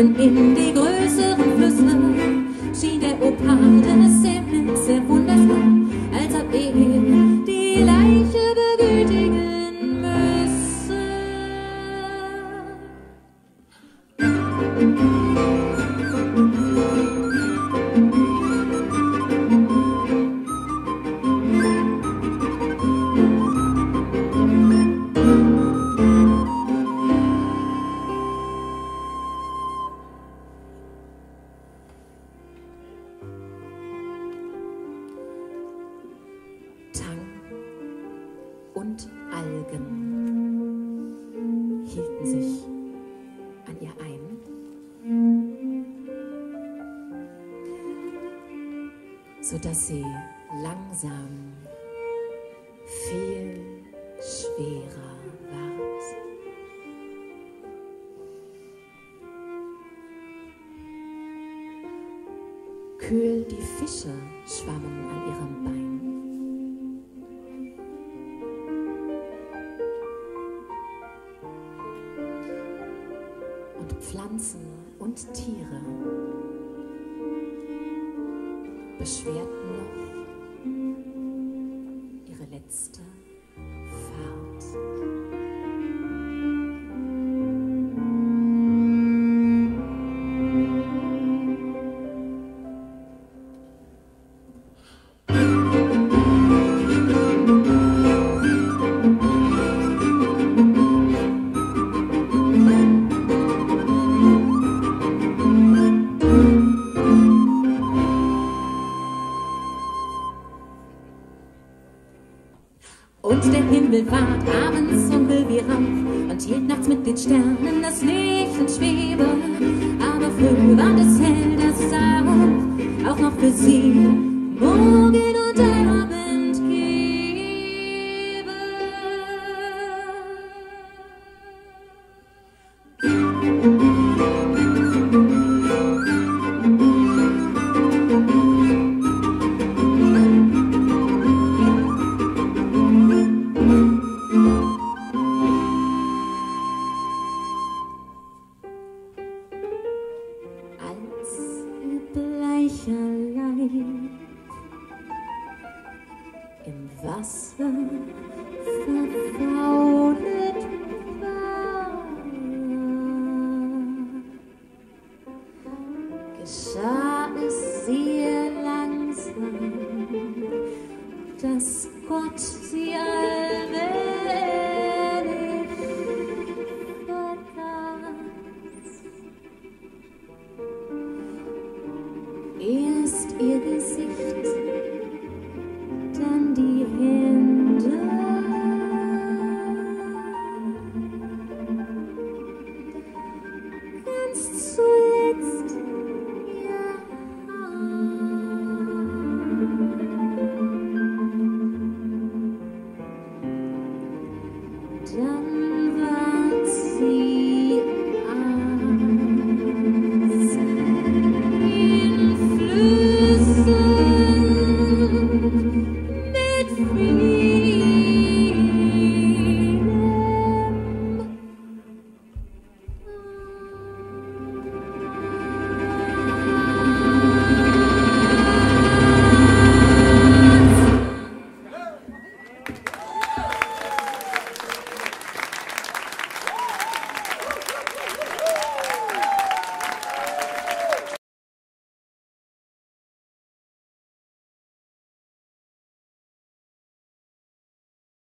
Denn in die größeren Flüsse schien der Opal des Himmels sehr wundervoll, als ob er Algen hielten sich an ihr ein. sodass sie langsam viel schwerer ward. Kühl die Fische schwammen an ihrem Bein. Pflanzen und Tiere. Beschwerten noch ihre letzte Und der Himmel ward abends dunkel wie Rauch und hielt nachts mit den Sternen das Licht in Schwebe. Aber früh war es hell, das sah auch noch für sie Morgen und Abend gebe. Wasser verfaulet war. Geschah es sehr langsam, dass Gott sie allmählich vergaß. Erst ihr Gesicht